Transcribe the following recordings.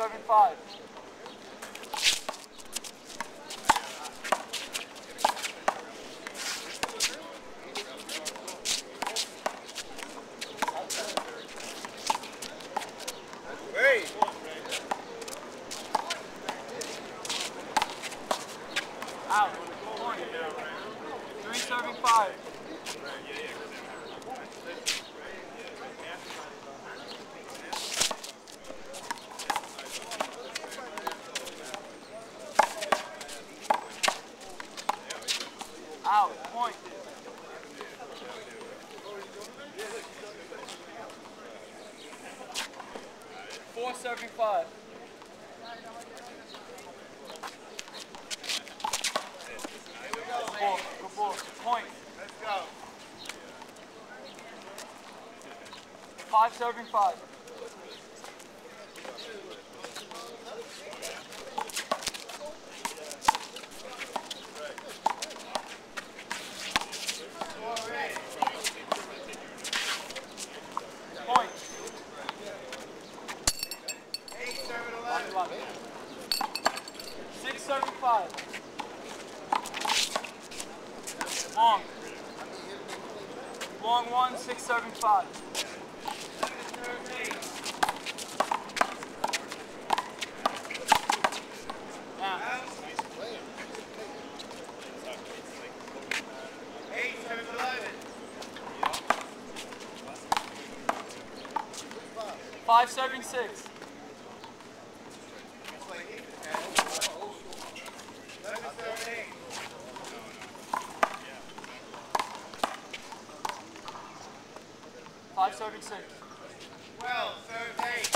serving five. Out. Three serving five. Out. Point. Four seventy-five. Good ball. Good ball. Point. Let's go. Five serving five. Point. Eight, seven, eleven. One, one. Six serving five. Long. Long one, six serving five. Five serving six. Eleven, seven, eight. Five serving six. Twelve, seven, eight.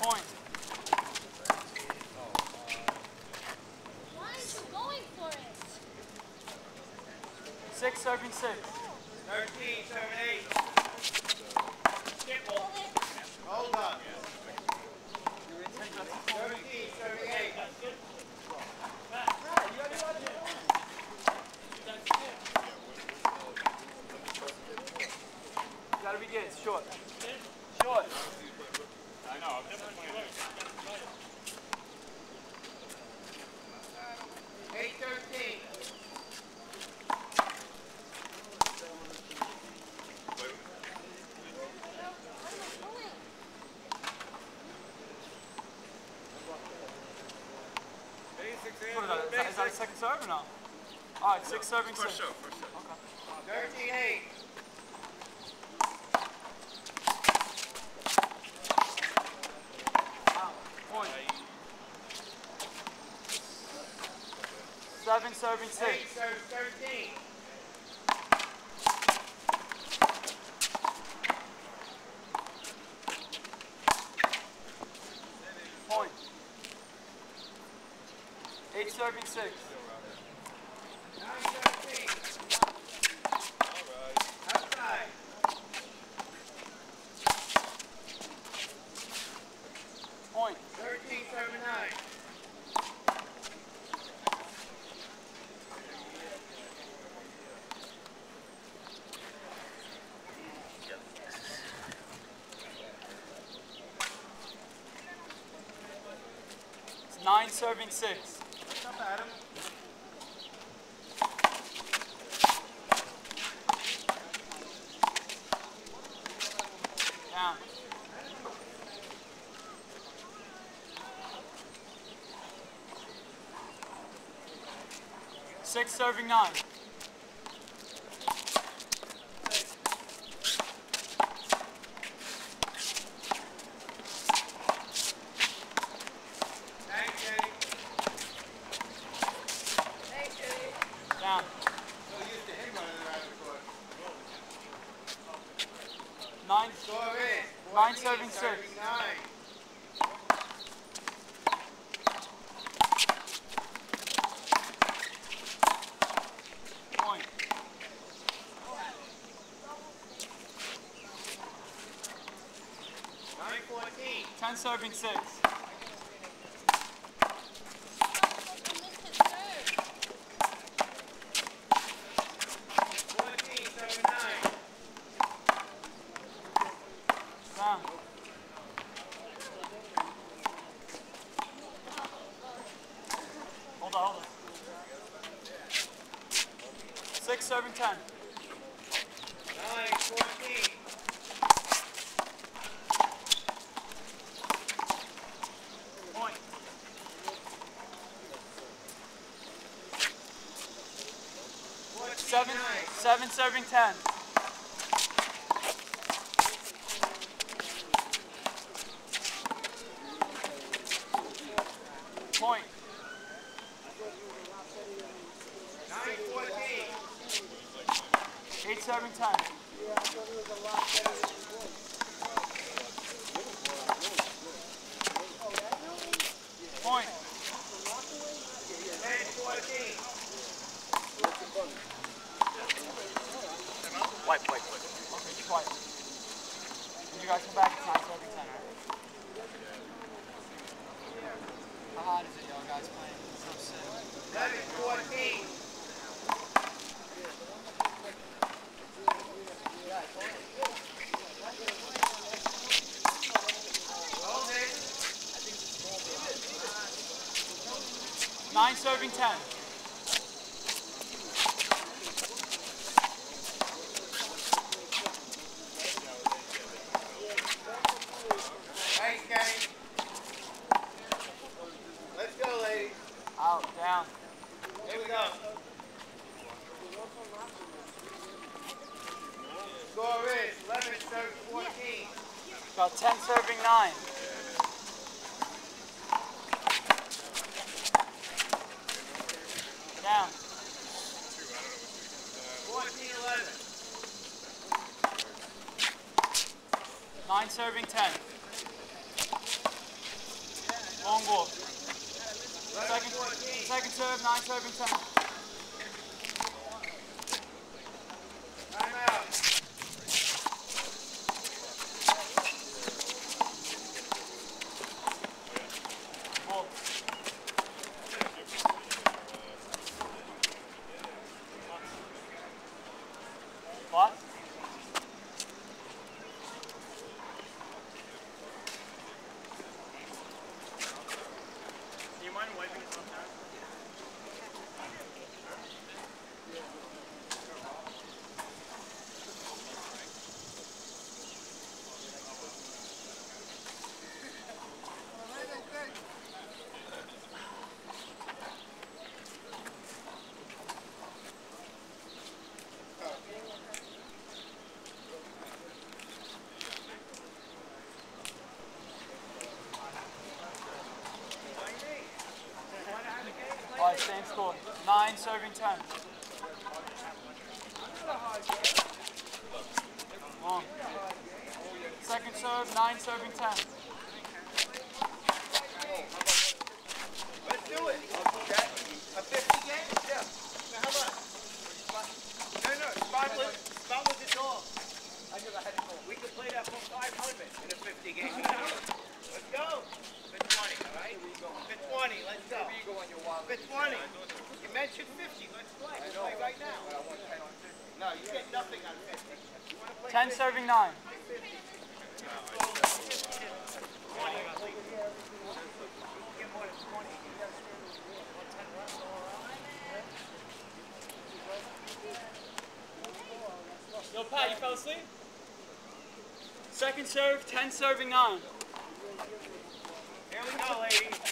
Point. Why aren't you going for it? Six serving six. Thirteen, seven, eight. Hold up. Thirteen, seven, eight. Gotta be good. Short. Short. I know. Eight thirteen. What is that? Is that a second serve or not? Alright, six serving Okay. 13 8. Seven serving six. Eight serves 13. Point. Eight serving six. Nine. Point. 13, 7, 9. Nine serving six. Down. Six serving nine. Thanks, Eddie. Down. So used to him running around the court. Nine. Score is Nine 14, serving six. serving nine. Point. Nine, fourteen. Ten serving six. Fourteen, seven, nine. Down. Serving 10. 9, 14. Point. Seven, seven serving 10. Point. 9, 14. Serving 10. Point. 10, 14. Wipe, wipe, wipe. Okay, be quiet. When you guys come back, it's nine serving 10, right? How hot is it, y'all guys playing? It's so sick. 11, 14. Hold it. Nine serving 10. Thanks, Kenny. Let's go, ladies. Out, down. Here we go. Score is 11, 13, 14. Got 10 serving 9. Down. 14, 11. 9 serving 10. Long ball. 11, Second, 14. second serve, 9 serving 10. Time out. Nine serving ten. Long. Second serve, nine serving ten. Let's do it. A 50 game? Yeah. Now, how much? No, no, start with, start with the dog. I knew I had to go. We could play that for 500 in a 50 game. Let's go. For 20, all right? For 20, let's go. For 20. You mentioned 50, let's play. Let's play right now. No, you get nothing on 50. You play Ten serving nine. Get more than 20. Yo, Pat, you fell asleep? Second serve, ten serving nine. Here we go, ladies.